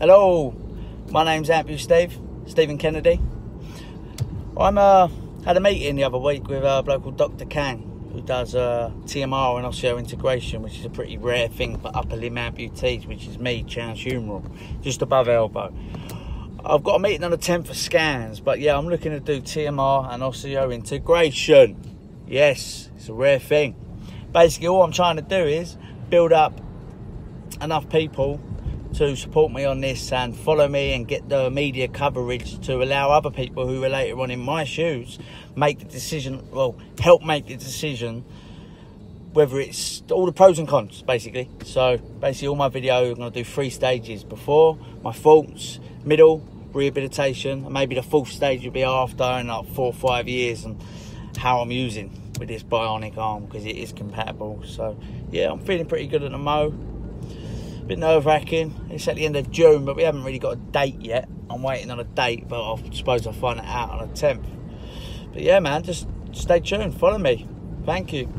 Hello, my name's Ampu Steve, Stephen Kennedy. I'm uh, had a meeting the other week with a bloke called Dr. Kang, who does uh, TMR and osseointegration, which is a pretty rare thing for upper limb amputees, which is me, transhumeral, just above elbow. I've got a meeting on the 10th for scans, but yeah, I'm looking to do TMR and osseointegration. Yes, it's a rare thing. Basically, all I'm trying to do is build up enough people to support me on this and follow me and get the media coverage to allow other people who are later on in my shoes make the decision well help make the decision whether it's all the pros and cons basically. So basically all my video i'm to do three stages. Before my faults middle rehabilitation and maybe the fourth stage will be after in like four or five years and how i'm using with this bionic arm because it is compatible. So yeah i'm feeling pretty good at the mo bit nerve wracking. It's at the end of June, but we haven't really got a date yet. I'm waiting on a date, but I suppose I'll find it out on the 10th. But yeah, man, just stay tuned, follow me. Thank you.